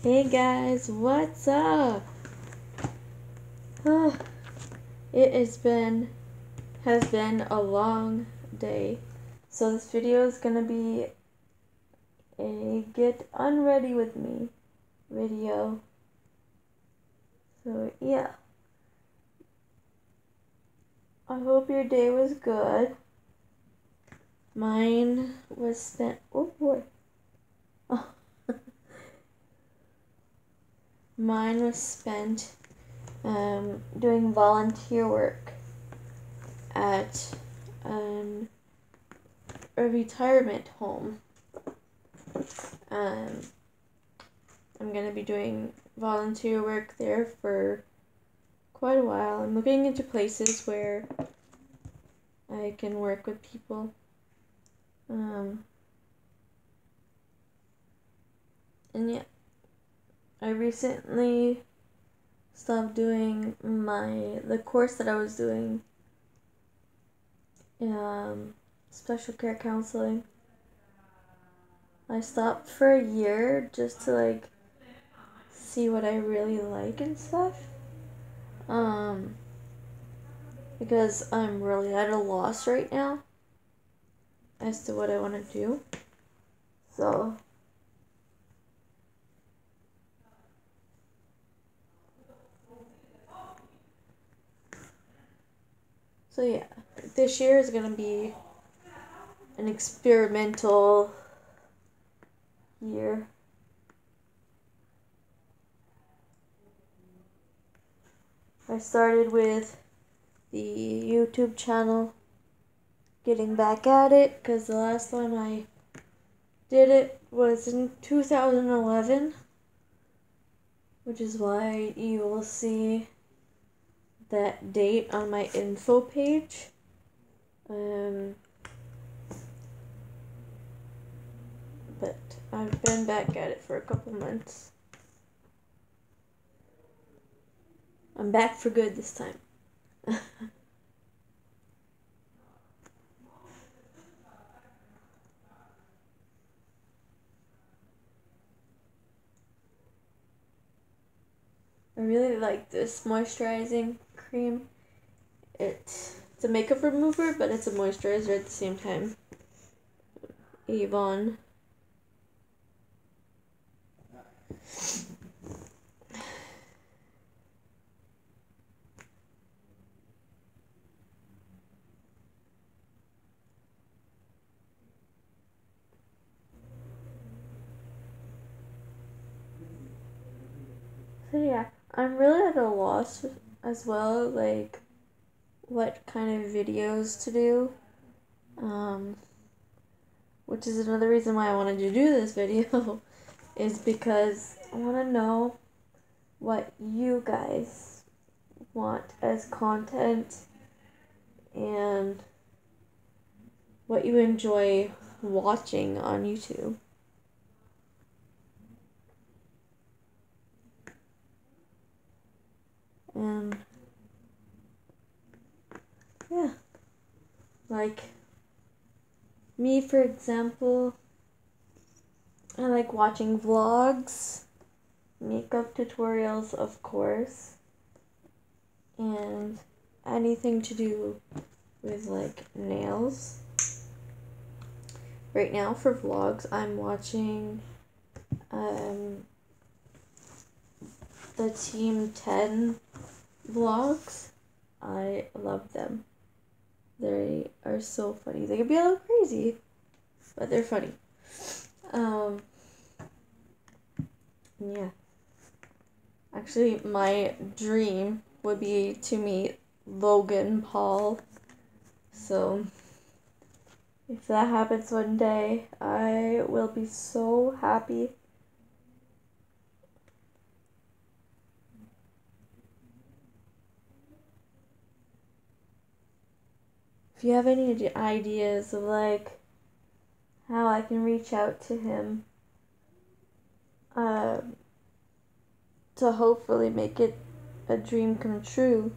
Hey guys, what's up? Ah, it has been has been a long day. So this video is gonna be a get unready with me video. So yeah. I hope your day was good. Mine was spent oh boy. Mine was spent um, doing volunteer work at um, a retirement home. Um, I'm going to be doing volunteer work there for quite a while. I'm looking into places where I can work with people. Um, and yeah, I recently stopped doing my the course that I was doing um, special care counseling. I stopped for a year just to like see what I really like and stuff. Um, because I'm really at a loss right now as to what I want to do. So, so yeah, this year is to be an experimental year. I started with the YouTube channel getting back at it because the last time I did it was in 2011 which is why you will see that date on my info page. Um, but I've been back at it for a couple months. I'm back for good this time. I really like this moisturizing cream. It's, it's a makeup remover, but it's a moisturizer at the same time. Avon. So yeah, I'm really at a loss as well, like what kind of videos to do. Um, which is another reason why I wanted to do this video, is because I want to know what you guys want as content and what you enjoy watching on YouTube. And yeah, like me, for example, I like watching vlogs, makeup tutorials, of course, and anything to do with like nails. Right now, for vlogs, I'm watching um, the Team 10 vlogs. I love them. They are so funny. They can be a little crazy, but they're funny. Um, yeah. Actually, my dream would be to meet Logan Paul. So, if that happens one day, I will be so happy. If you have any ideas of like how I can reach out to him uh, to hopefully make it a dream come true,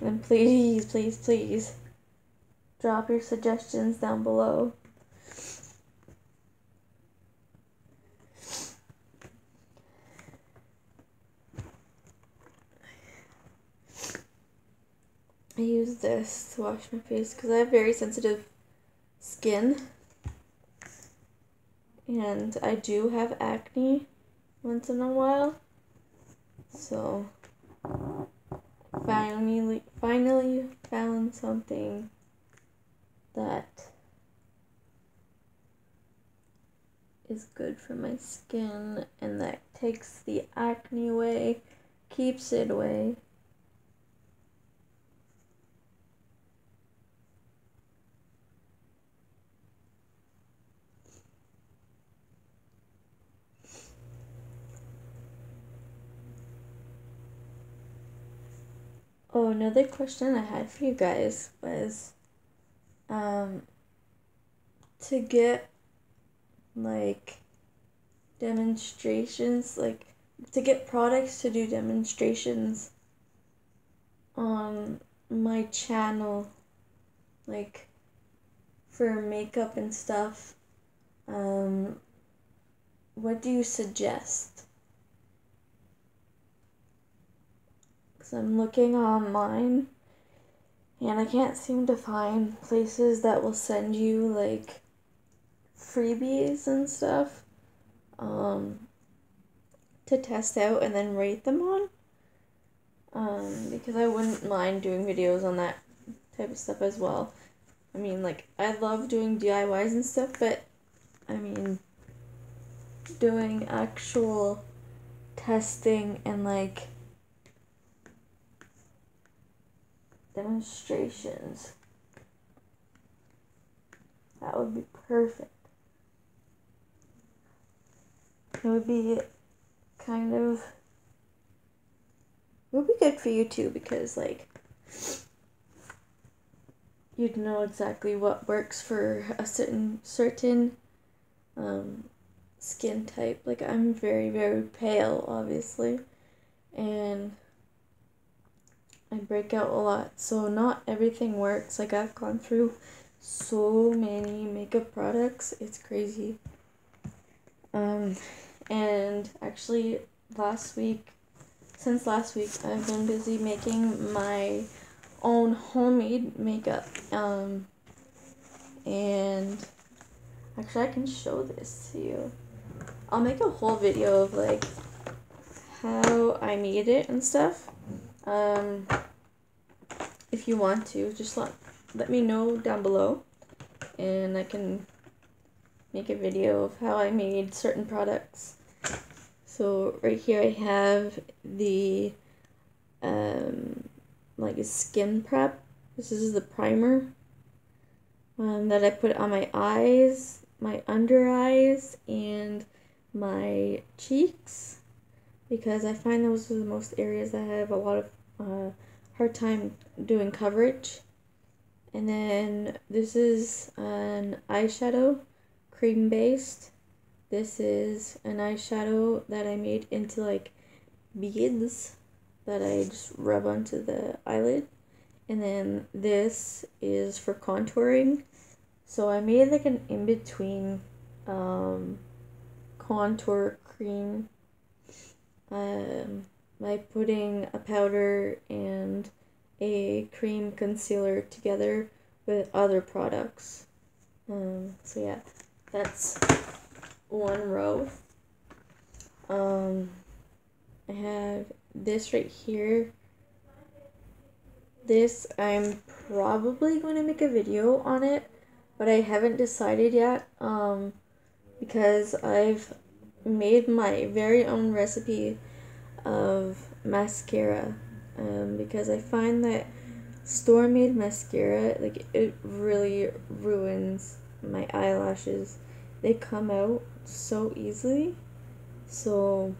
then please, please, please drop your suggestions down below. I use this to wash my face because I have very sensitive skin. And I do have acne once in a while. So finally finally found something that is good for my skin and that takes the acne away, keeps it away. Oh, another question I had for you guys was um, to get like demonstrations, like to get products to do demonstrations on my channel, like for makeup and stuff. Um, what do you suggest? Because I'm looking online and I can't seem to find places that will send you like freebies and stuff um, to test out and then rate them on. Um, because I wouldn't mind doing videos on that type of stuff as well. I mean, like, I love doing DIYs and stuff, but I mean, doing actual testing and like demonstrations. That would be perfect. It would be kind of it would be good for you too because like you'd know exactly what works for a certain certain um, skin type. Like I'm very very pale, obviously, and I break out a lot, so not everything works. Like I've gone through so many makeup products, it's crazy. Um, and actually last week, since last week, I've been busy making my own homemade makeup. Um, and actually, I can show this to you. I'll make a whole video of like how I made it and stuff. Um, if you want to, just let, let me know down below and I can make a video of how I made certain products. So right here I have the um, like a skin prep. This is the primer um, that I put on my eyes, my under eyes, and my cheeks because I find those are the most areas that have a lot of uh, hard time doing coverage. And then this is an eyeshadow, cream based. This is an eyeshadow that I made into like beads that I just rub onto the eyelid. And then this is for contouring. So I made like an in-between um, contour cream um, by putting a powder and a cream concealer together with other products. Um, so yeah, that's one row. Um, I have this right here. This, I'm probably going to make a video on it, but I haven't decided yet, um, because I've made my very own recipe of mascara, um, because I find that store-made mascara, like, it really ruins my eyelashes. They come out so easily, so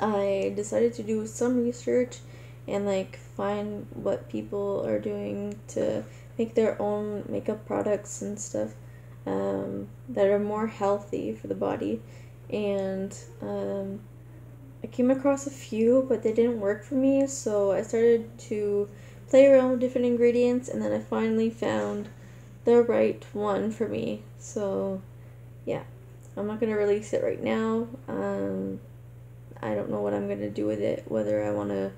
I decided to do some research and like find what people are doing to make their own makeup products and stuff um, that are more healthy for the body. And um, I came across a few, but they didn't work for me, so I started to play around with different ingredients, and then I finally found the right one for me. So, yeah, I'm not gonna release it right now. Um, I don't know what I'm going to do with it, whether I want to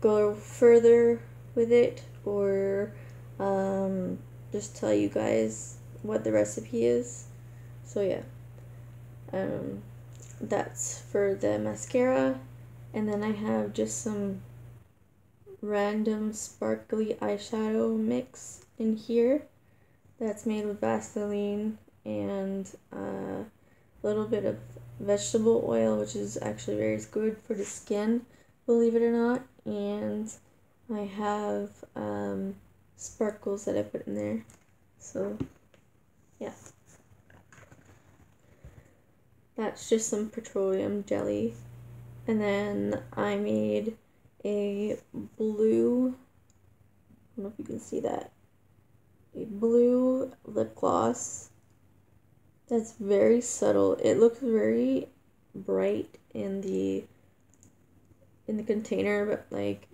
go further with it or um, just tell you guys what the recipe is. So yeah, um, that's for the mascara. And then I have just some random sparkly eyeshadow mix in here that's made with Vaseline and a little bit of vegetable oil, which is actually very good for the skin, believe it or not. And I have um, sparkles that I put in there. So, yeah. That's just some petroleum jelly. And then I made a blue, I don't know if you can see that, a blue lip gloss that's very subtle. It looks very bright in the in the container, but like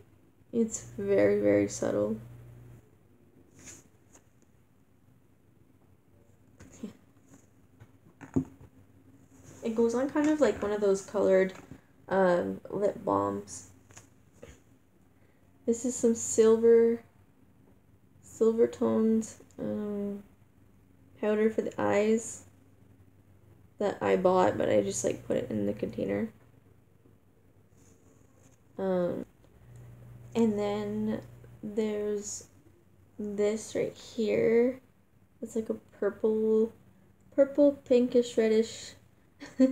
it's very very subtle. It goes on kind of like one of those colored um, lip balms. This is some silver, silver toned um, powder for the eyes that I bought, but I just like put it in the container. Um, and then there's this right here. It's like a purple, purple pinkish reddish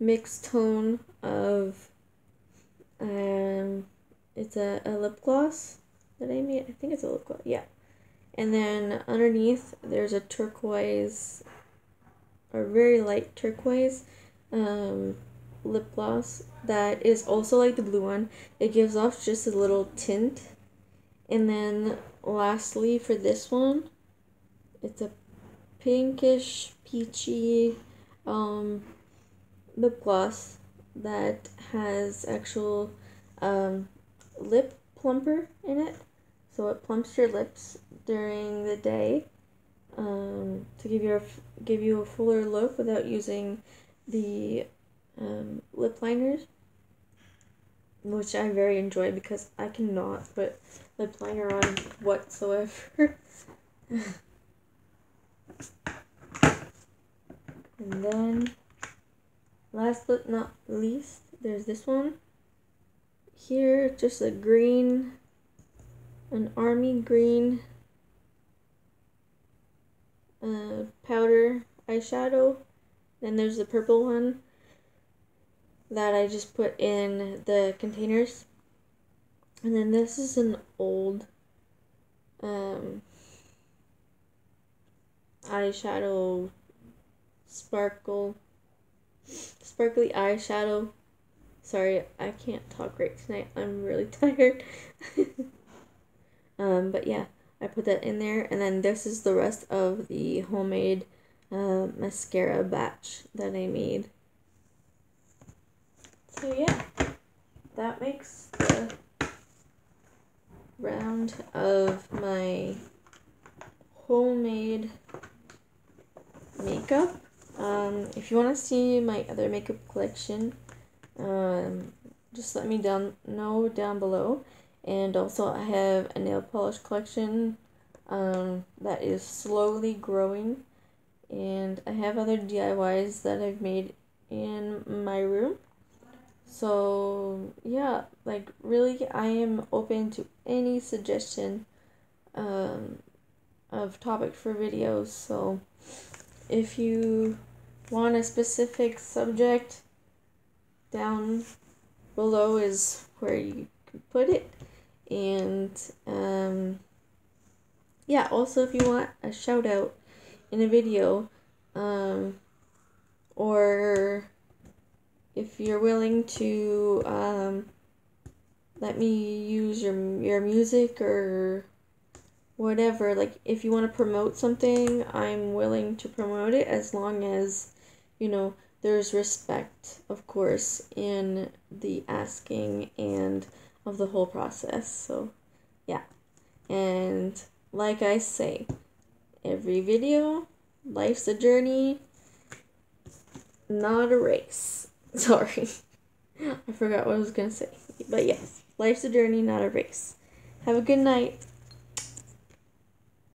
mixed tone of um it's a, a lip gloss that I made. I think it's a lip gloss. Yeah. And then underneath there's a turquoise a very light turquoise um, lip gloss that is also like the blue one. It gives off just a little tint. And then lastly for this one, it's a pinkish peachy um, lip gloss that has actual um, lip plumper in it. So it plumps your lips during the day um, to give you a, give you a fuller look without using the um, lip liners, which I very enjoy because I cannot put lip liner on whatsoever. and then, last but not least, there's this one. Here, just a green, an army green uh, powder eyeshadow. Then there's the purple one that I just put in the containers. And then this is an old um, eyeshadow sparkle sparkly eyeshadow. Sorry, I can't talk right tonight. I'm really tired. um, but yeah. I put that in there. And then this is the rest of the homemade uh, mascara batch that I made. So yeah, that makes the round of my homemade makeup. Um, if you want to see my other makeup collection, um, just let me down know down below. And also I have a nail polish collection um, that is slowly growing. And I have other DIYs that I've made in my room. So yeah like really I am open to any suggestion um, of topic for videos. So if you want a specific subject down below is where you can put it. And um, yeah, also if you want a shout out in a video, um, or if you're willing to um, let me use your your music or whatever, like if you want to promote something, I'm willing to promote it as long as you know there's respect, of course, in the asking and of the whole process. So, yeah. And like I say, every video, life's a journey, not a race. Sorry. I forgot what I was to say. But yes, life's a journey, not a race. Have a good night.